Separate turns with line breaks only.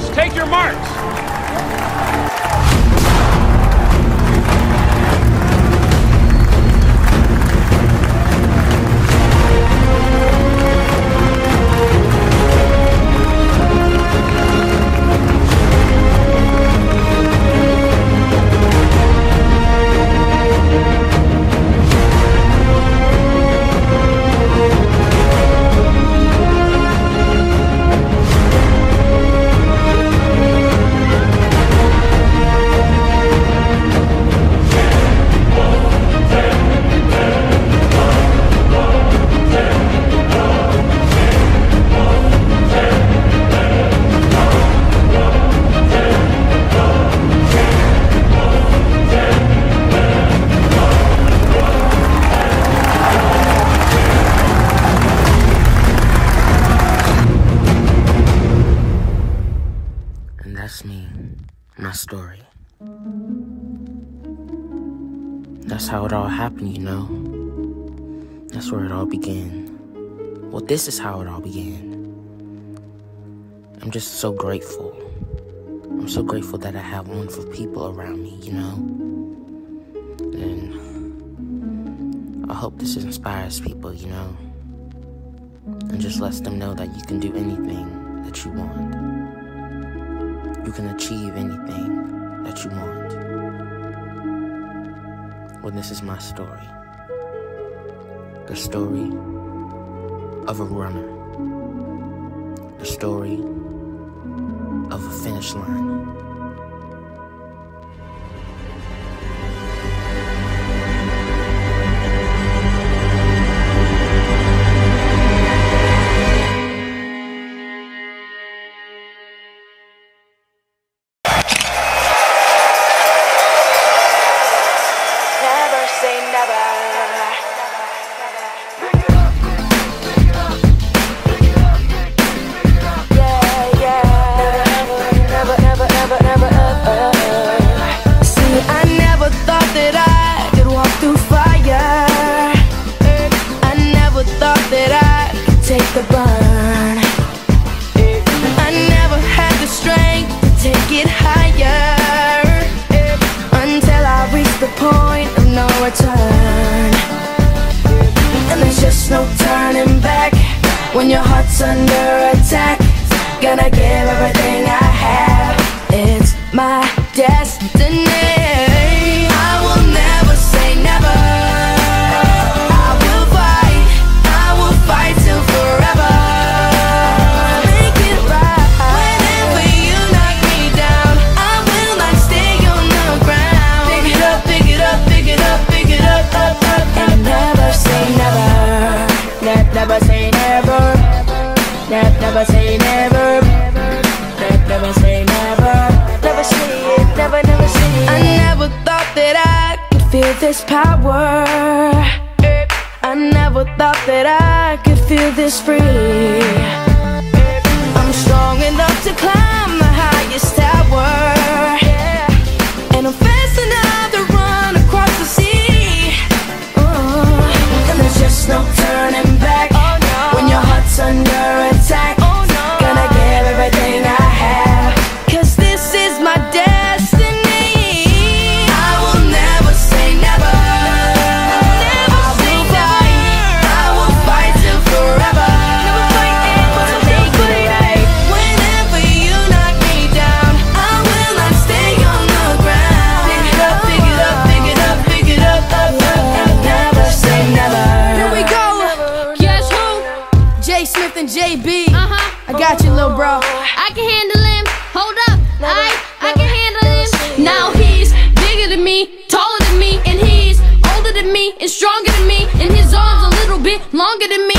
Take your marks! How it all happened, you know? That's where it all began. Well, this is how it all began. I'm just so grateful. I'm so grateful that I have wonderful people around me, you know? And I hope this inspires people, you know? And just lets them know that you can do anything that you want. You can achieve anything that you want. Well, this is my story. The story of a runner. The story of a finish line.
When your heart's under attack. Gonna give everything feel this power. I never thought that I could feel this free. I'm strong enough to climb the highest tower. Uh-huh. I
got you, little bro. I can handle him. Hold up. I I can handle him. Now he's bigger than me, taller than me, and he's older than me and stronger than me. And his arms a little bit longer than me,